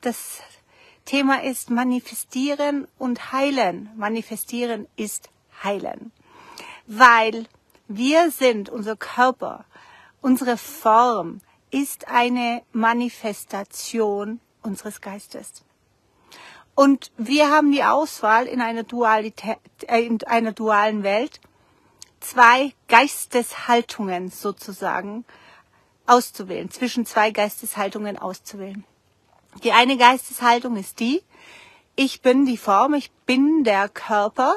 das Thema ist manifestieren und heilen. Manifestieren ist heilen. Weil wir sind, unser Körper, unsere Form ist eine Manifestation unseres Geistes. Und wir haben die Auswahl in einer, Dualität, äh, in einer dualen Welt, zwei Geisteshaltungen sozusagen auszuwählen, zwischen zwei Geisteshaltungen auszuwählen. Die eine Geisteshaltung ist die, ich bin die Form, ich bin der Körper,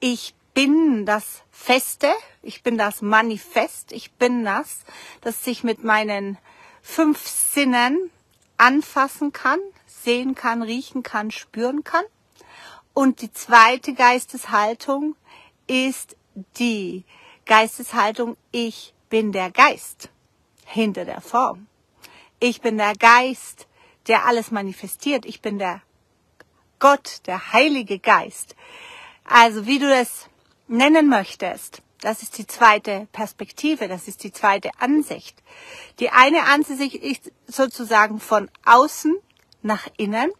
ich bin das Feste, ich bin das Manifest, ich bin das, das sich mit meinen fünf Sinnen anfassen kann, sehen kann, riechen kann, spüren kann. Und die zweite Geisteshaltung ist die Geisteshaltung, ich bin der Geist hinter der Form. Ich bin der Geist, der alles manifestiert. Ich bin der Gott, der Heilige Geist. Also wie du das nennen möchtest, das ist die zweite Perspektive, das ist die zweite Ansicht. Die eine Ansicht ist sozusagen von außen nach innen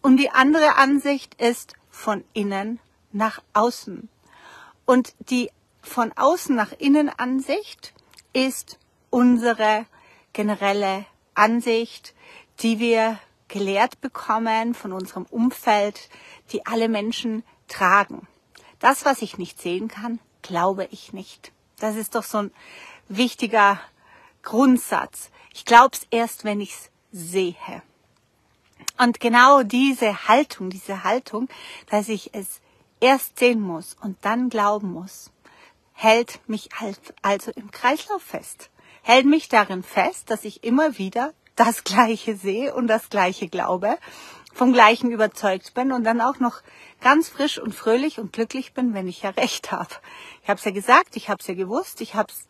und die andere Ansicht ist von innen nach außen. Und die von außen nach innen Ansicht ist unsere generelle Ansicht, die wir gelehrt bekommen von unserem Umfeld, die alle Menschen tragen. Das, was ich nicht sehen kann, glaube ich nicht. Das ist doch so ein wichtiger Grundsatz. Ich glaube es erst, wenn ich es sehe. Und genau diese Haltung, diese Haltung, dass ich es erst sehen muss und dann glauben muss, hält mich also im Kreislauf fest hält mich darin fest, dass ich immer wieder das Gleiche sehe und das Gleiche glaube, vom Gleichen überzeugt bin und dann auch noch ganz frisch und fröhlich und glücklich bin, wenn ich ja recht habe. Ich habe es ja gesagt, ich habe es ja gewusst, ich habe es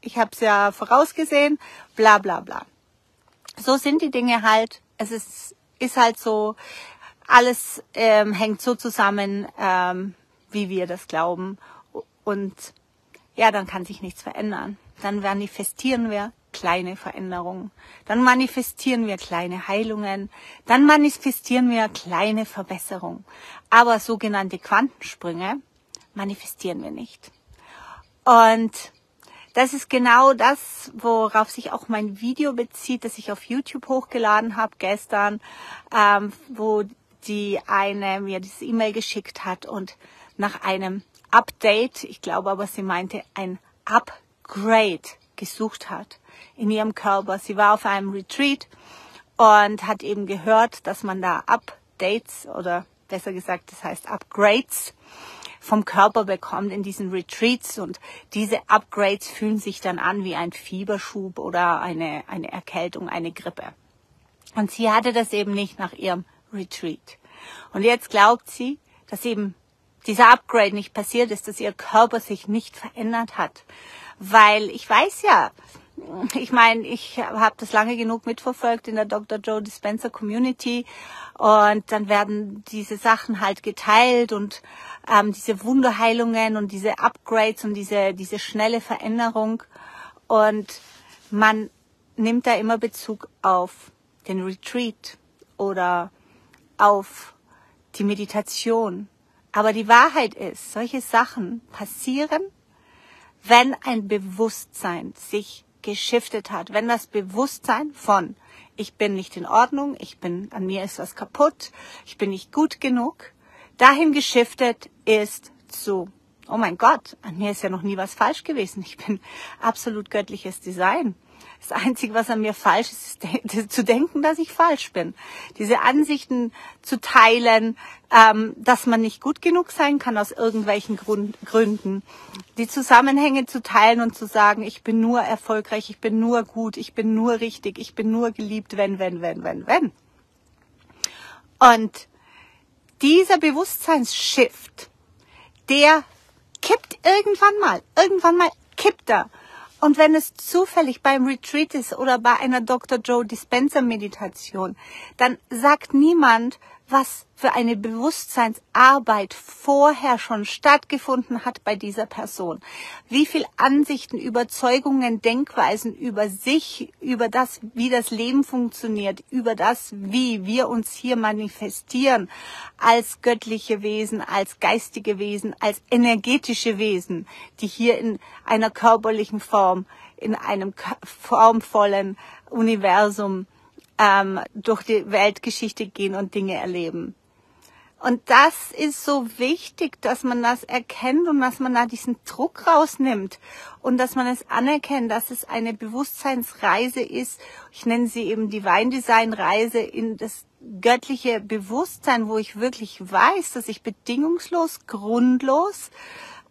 ich hab's ja vorausgesehen, bla bla bla. So sind die Dinge halt. Es ist, ist halt so, alles ähm, hängt so zusammen, ähm, wie wir das glauben. Und ja, dann kann sich nichts verändern dann manifestieren wir kleine Veränderungen. Dann manifestieren wir kleine Heilungen. Dann manifestieren wir kleine Verbesserungen. Aber sogenannte Quantensprünge manifestieren wir nicht. Und das ist genau das, worauf sich auch mein Video bezieht, das ich auf YouTube hochgeladen habe gestern, ähm, wo die eine mir dieses E-Mail geschickt hat und nach einem Update, ich glaube aber sie meinte ein Upgrade gesucht hat in ihrem Körper. Sie war auf einem Retreat und hat eben gehört, dass man da Updates oder besser gesagt, das heißt Upgrades vom Körper bekommt in diesen Retreats und diese Upgrades fühlen sich dann an wie ein Fieberschub oder eine, eine Erkältung, eine Grippe. Und sie hatte das eben nicht nach ihrem Retreat. Und jetzt glaubt sie, dass eben dieser Upgrade nicht passiert ist, dass ihr Körper sich nicht verändert hat, weil ich weiß ja, ich meine, ich habe das lange genug mitverfolgt in der Dr. Joe Dispenser Community und dann werden diese Sachen halt geteilt und ähm, diese Wunderheilungen und diese Upgrades und diese, diese schnelle Veränderung und man nimmt da immer Bezug auf den Retreat oder auf die Meditation. Aber die Wahrheit ist, solche Sachen passieren wenn ein Bewusstsein sich geschiftet hat, wenn das Bewusstsein von ich bin nicht in Ordnung, ich bin, an mir ist was kaputt, ich bin nicht gut genug, dahin geschiftet ist zu, oh mein Gott, an mir ist ja noch nie was falsch gewesen, ich bin absolut göttliches Design. Das Einzige, was an mir falsch ist, ist zu denken, dass ich falsch bin. Diese Ansichten zu teilen, ähm, dass man nicht gut genug sein kann aus irgendwelchen Grund, Gründen. Die Zusammenhänge zu teilen und zu sagen, ich bin nur erfolgreich, ich bin nur gut, ich bin nur richtig, ich bin nur geliebt, wenn, wenn, wenn, wenn, wenn. Und dieser Bewusstseinsshift, der kippt irgendwann mal, irgendwann mal kippt er. Und wenn es zufällig beim Retreat ist oder bei einer Dr. Joe Dispenser Meditation, dann sagt niemand, was für eine Bewusstseinsarbeit vorher schon stattgefunden hat bei dieser Person. Wie viel Ansichten, Überzeugungen, Denkweisen über sich, über das, wie das Leben funktioniert, über das, wie wir uns hier manifestieren als göttliche Wesen, als geistige Wesen, als energetische Wesen, die hier in einer körperlichen Form, in einem formvollen Universum ähm, durch die Weltgeschichte gehen und Dinge erleben. Und das ist so wichtig, dass man das erkennt und dass man da diesen Druck rausnimmt und dass man es anerkennt, dass es eine Bewusstseinsreise ist. Ich nenne sie eben Divine Design Reise in das göttliche Bewusstsein, wo ich wirklich weiß, dass ich bedingungslos, grundlos,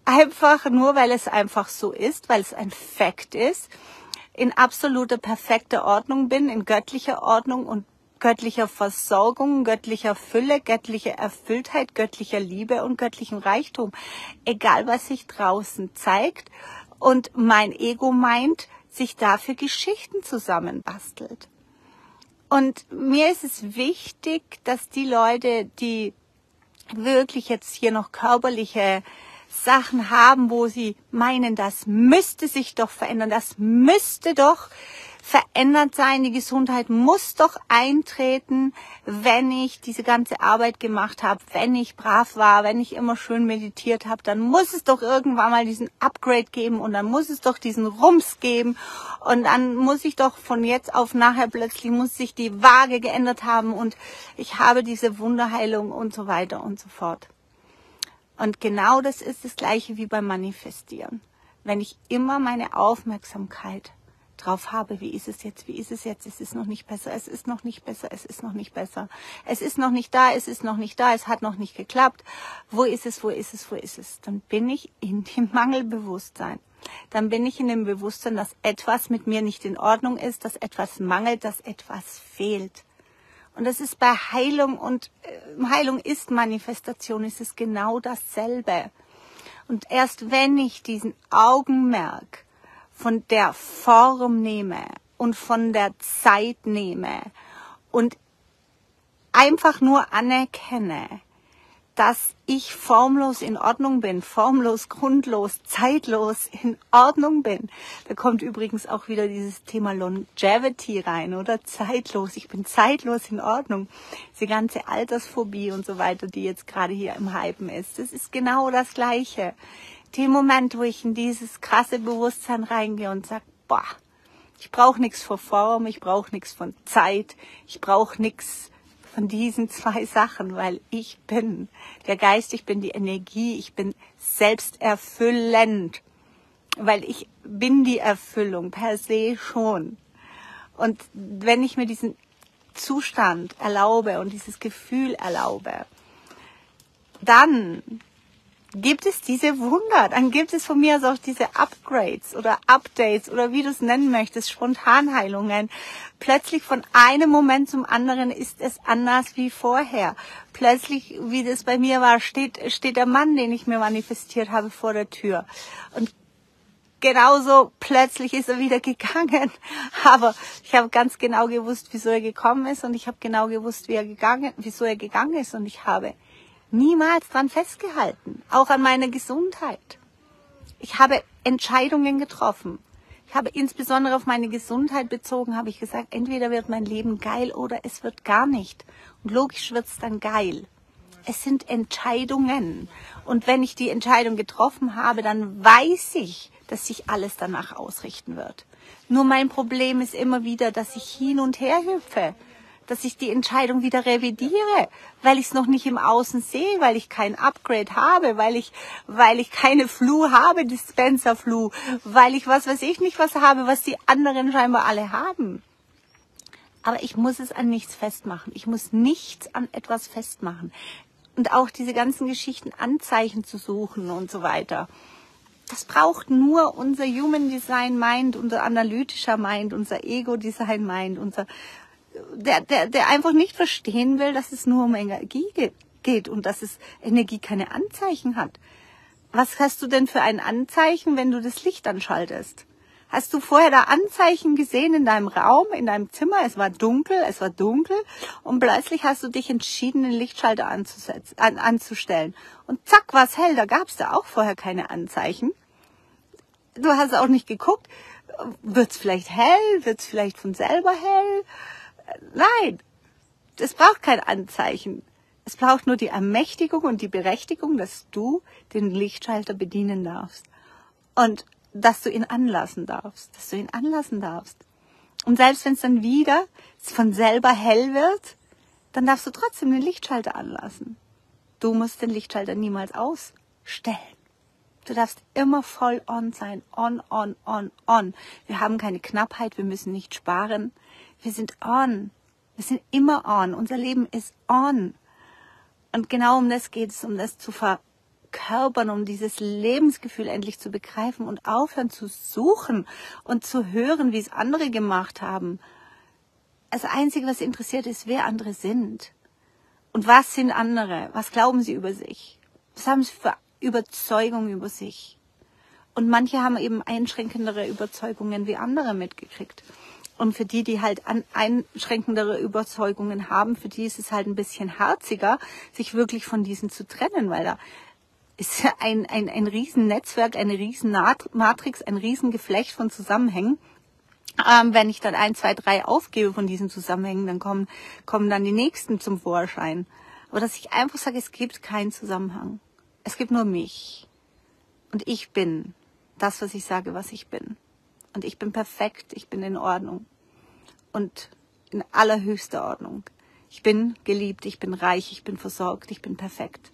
einfach nur, weil es einfach so ist, weil es ein Fakt ist, in absoluter perfekter Ordnung bin, in göttlicher Ordnung und göttlicher Versorgung, göttlicher Fülle, göttlicher Erfülltheit, göttlicher Liebe und göttlichem Reichtum. Egal was sich draußen zeigt und mein Ego meint, sich dafür Geschichten zusammenbastelt. Und mir ist es wichtig, dass die Leute, die wirklich jetzt hier noch körperliche Sachen haben, wo sie meinen, das müsste sich doch verändern, das müsste doch verändert sein, die Gesundheit muss doch eintreten, wenn ich diese ganze Arbeit gemacht habe, wenn ich brav war, wenn ich immer schön meditiert habe, dann muss es doch irgendwann mal diesen Upgrade geben und dann muss es doch diesen Rums geben. Und dann muss ich doch von jetzt auf nachher plötzlich muss sich die Waage geändert haben und ich habe diese Wunderheilung und so weiter und so fort. Und genau das ist das gleiche wie beim Manifestieren. Wenn ich immer meine Aufmerksamkeit drauf habe, wie ist es jetzt, wie ist es jetzt, es ist noch nicht besser, es ist noch nicht besser, es ist noch nicht besser, es ist noch nicht da, es ist noch nicht da, es hat noch nicht geklappt, wo ist es, wo ist es, wo ist es, dann bin ich in dem Mangelbewusstsein. Dann bin ich in dem Bewusstsein, dass etwas mit mir nicht in Ordnung ist, dass etwas mangelt, dass etwas fehlt. Und das ist bei Heilung und äh, Heilung ist Manifestation, ist es genau dasselbe. Und erst wenn ich diesen Augenmerk von der Form nehme und von der Zeit nehme und einfach nur anerkenne, dass ich formlos in Ordnung bin, formlos, grundlos, zeitlos in Ordnung bin. Da kommt übrigens auch wieder dieses Thema Longevity rein, oder? Zeitlos. Ich bin zeitlos in Ordnung. Diese ganze Altersphobie und so weiter, die jetzt gerade hier im Hypen ist. Das ist genau das Gleiche. Dem Moment, wo ich in dieses krasse Bewusstsein reingehe und sage, boah, ich brauche nichts von Form, ich brauche nichts von Zeit, ich brauche nichts von diesen zwei Sachen, weil ich bin der Geist, ich bin die Energie, ich bin selbsterfüllend, weil ich bin die Erfüllung per se schon. Und wenn ich mir diesen Zustand erlaube und dieses Gefühl erlaube, dann gibt es diese Wunder, dann gibt es von mir aus auch diese Upgrades oder Updates oder wie du es nennen möchtest, Spontanheilungen. Plötzlich von einem Moment zum anderen ist es anders wie vorher. Plötzlich, wie das bei mir war, steht, steht der Mann, den ich mir manifestiert habe, vor der Tür. Und genauso plötzlich ist er wieder gegangen. Aber ich habe ganz genau gewusst, wieso er gekommen ist und ich habe genau gewusst, wie er gegangen, wieso er gegangen ist und ich habe niemals dran festgehalten, auch an meiner Gesundheit. Ich habe Entscheidungen getroffen. Ich habe insbesondere auf meine Gesundheit bezogen, habe ich gesagt, entweder wird mein Leben geil oder es wird gar nicht. Und logisch wird es dann geil. Es sind Entscheidungen. Und wenn ich die Entscheidung getroffen habe, dann weiß ich, dass sich alles danach ausrichten wird. Nur mein Problem ist immer wieder, dass ich hin und her hüpfe dass ich die Entscheidung wieder revidiere, weil ich es noch nicht im Außen sehe, weil ich kein Upgrade habe, weil ich, weil ich keine Flu habe, Dispenser Flu, weil ich was weiß ich nicht was habe, was die anderen scheinbar alle haben. Aber ich muss es an nichts festmachen. Ich muss nichts an etwas festmachen. Und auch diese ganzen Geschichten Anzeichen zu suchen und so weiter. Das braucht nur unser Human Design Mind, unser analytischer Mind, unser Ego Design Mind, unser der, der, der einfach nicht verstehen will, dass es nur um Energie geht und dass es Energie keine Anzeichen hat. Was hast du denn für ein Anzeichen, wenn du das Licht anschaltest? Hast du vorher da Anzeichen gesehen in deinem Raum, in deinem Zimmer? Es war dunkel, es war dunkel und plötzlich hast du dich entschieden, den Lichtschalter anzusetzen, an, anzustellen. Und zack, war es hell. Da gab es da auch vorher keine Anzeichen. Du hast auch nicht geguckt, wird's vielleicht hell, wird's vielleicht von selber hell? Nein, es braucht kein Anzeichen. Es braucht nur die Ermächtigung und die Berechtigung, dass du den Lichtschalter bedienen darfst. Und dass du ihn anlassen darfst, dass du ihn anlassen darfst. Und selbst wenn es dann wieder von selber hell wird, dann darfst du trotzdem den Lichtschalter anlassen. Du musst den Lichtschalter niemals ausstellen. Du darfst immer voll on sein. On, on, on, on. Wir haben keine Knappheit, wir müssen nicht sparen. Wir sind on. Wir sind immer on. Unser Leben ist on. Und genau um das geht es, um das zu ver verkörpern, um dieses Lebensgefühl endlich zu begreifen und aufhören zu suchen und zu hören, wie es andere gemacht haben. Das Einzige, was interessiert, ist, wer andere sind. Und was sind andere? Was glauben sie über sich? Was haben sie für Überzeugungen über sich? Und manche haben eben einschränkendere Überzeugungen wie andere mitgekriegt. Und für die, die halt einschränkendere Überzeugungen haben, für die ist es halt ein bisschen herziger, sich wirklich von diesen zu trennen, weil da ist ein, ein, ein Riesennetzwerk, eine Riesenmatrix, ein Riesengeflecht von Zusammenhängen. Ähm, wenn ich dann ein, zwei, drei aufgebe von diesen Zusammenhängen, dann kommen, kommen dann die nächsten zum Vorschein. Aber dass ich einfach sage, es gibt keinen Zusammenhang. Es gibt nur mich. Und ich bin das, was ich sage, was ich bin. Und ich bin perfekt, ich bin in Ordnung. Und in allerhöchster Ordnung. Ich bin geliebt, ich bin reich, ich bin versorgt, ich bin perfekt.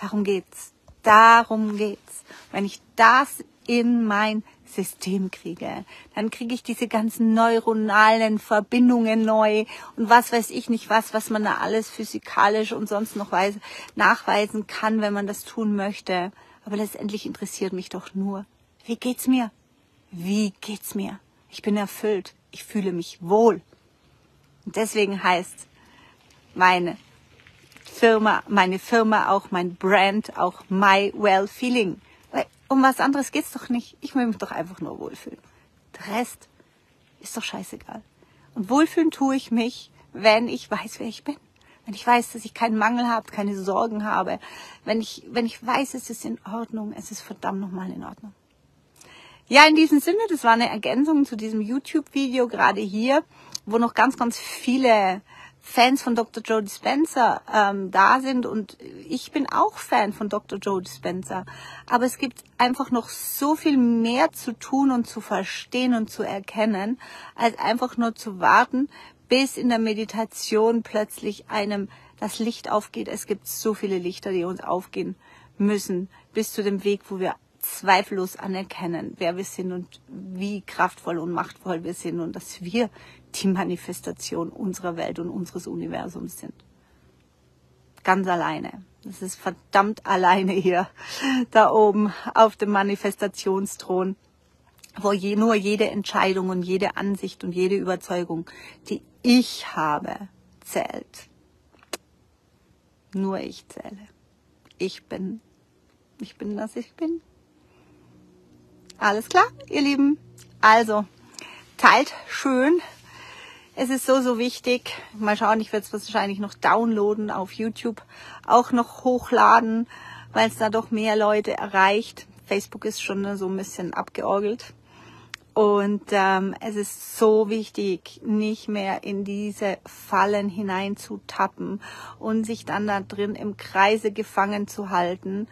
Darum geht's. Darum geht's. Wenn ich das in mein System kriege, dann kriege ich diese ganzen neuronalen Verbindungen neu und was weiß ich nicht was, was man da alles physikalisch und sonst noch weiß, nachweisen kann, wenn man das tun möchte. Aber letztendlich interessiert mich doch nur, wie geht's mir? Wie geht's mir? Ich bin erfüllt. Ich fühle mich wohl. Und deswegen heißt meine Firma, meine Firma, auch mein Brand, auch My Well Feeling. Weil um was anderes geht's doch nicht. Ich will mich doch einfach nur wohlfühlen. Der Rest ist doch scheißegal. Und wohlfühlen tue ich mich, wenn ich weiß, wer ich bin. Wenn ich weiß, dass ich keinen Mangel habe, keine Sorgen habe. Wenn ich, wenn ich weiß, es ist in Ordnung, es ist verdammt nochmal in Ordnung. Ja, in diesem Sinne, das war eine Ergänzung zu diesem YouTube-Video gerade hier, wo noch ganz, ganz viele Fans von Dr. Joe Dispenza ähm, da sind und ich bin auch Fan von Dr. Joe Dispenza. Aber es gibt einfach noch so viel mehr zu tun und zu verstehen und zu erkennen, als einfach nur zu warten, bis in der Meditation plötzlich einem das Licht aufgeht. Es gibt so viele Lichter, die uns aufgehen müssen, bis zu dem Weg, wo wir zweifellos anerkennen, wer wir sind und wie kraftvoll und machtvoll wir sind und dass wir die Manifestation unserer Welt und unseres Universums sind. Ganz alleine. Das ist verdammt alleine hier, da oben auf dem Manifestationsthron, wo je, nur jede Entscheidung und jede Ansicht und jede Überzeugung, die ich habe, zählt. Nur ich zähle. Ich bin. Ich bin, was ich bin. Alles klar, ihr Lieben? Also, teilt schön es ist so, so wichtig. Mal schauen, ich werde es wahrscheinlich noch downloaden auf YouTube, auch noch hochladen, weil es da doch mehr Leute erreicht. Facebook ist schon so ein bisschen abgeorgelt. Und ähm, es ist so wichtig, nicht mehr in diese Fallen hineinzutappen und sich dann da drin im Kreise gefangen zu halten,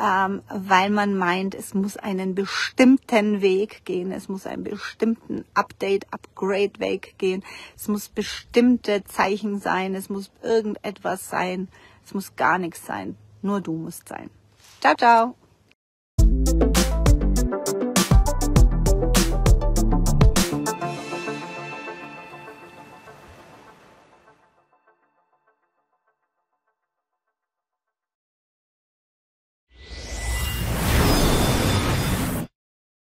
ähm, weil man meint, es muss einen bestimmten Weg gehen, es muss einen bestimmten Update, Upgrade-Weg gehen, es muss bestimmte Zeichen sein, es muss irgendetwas sein, es muss gar nichts sein, nur du musst sein. Ciao, ciao.